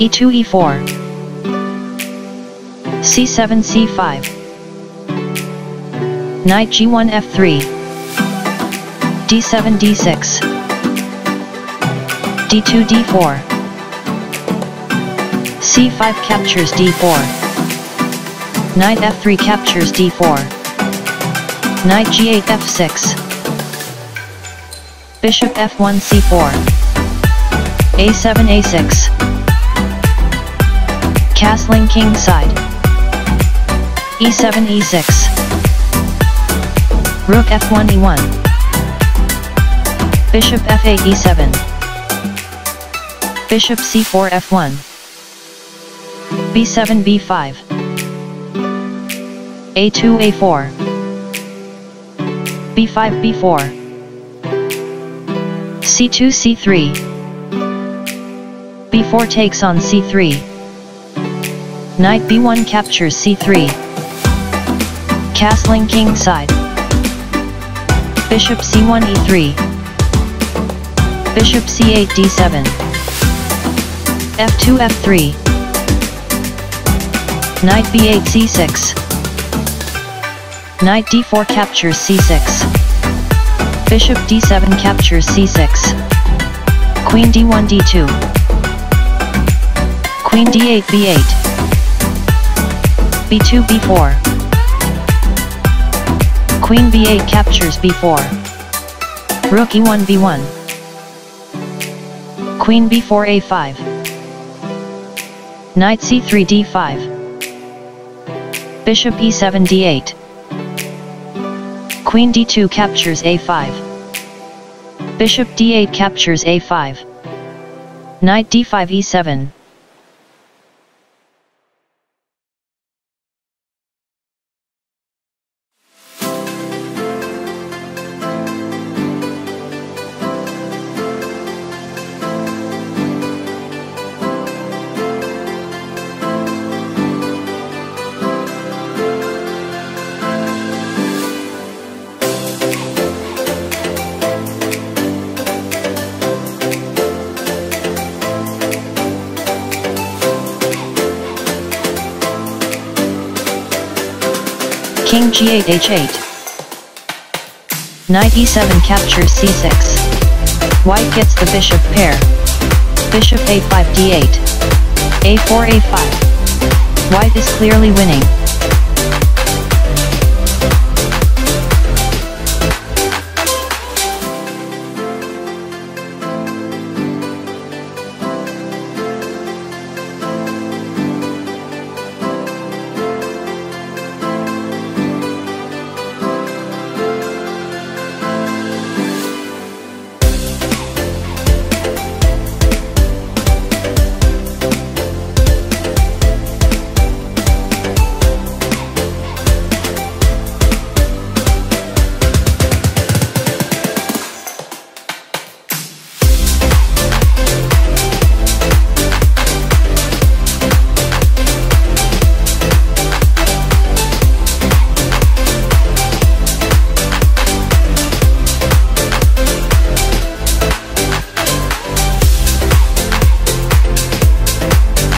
e2 e4 c7 c5 knight g1 f3 d7 d6 d2 d4 c5 captures d4 knight f3 captures d4 knight g8 f6 bishop f1 c4 a7 a6 castling king side. E7 e6 rook f1 e1 bishop f8 e7 bishop c4 f1 b7 b5 a2 a4 b5 b4 c2 c3 b4 takes on c3 knight b1 captures c3 Castling king side. Bishop c1 e3. Bishop c8 d7. f2 f3. Knight b8 c6. Knight d4 captures c6. Bishop d7 captures c6. Queen d1 d2. Queen d8 b8. B2 b4. Queen b8 captures b4. Rook e1 b1. Queen b4 a5. Knight c3 d5. Bishop e7 d8. Queen d2 captures a5. Bishop d8 captures a5. Knight d5 e7. King g8 h8. Knight e7 captures c6. White gets the bishop pair. Bishop a5 d8. a4 a5. White is clearly winning.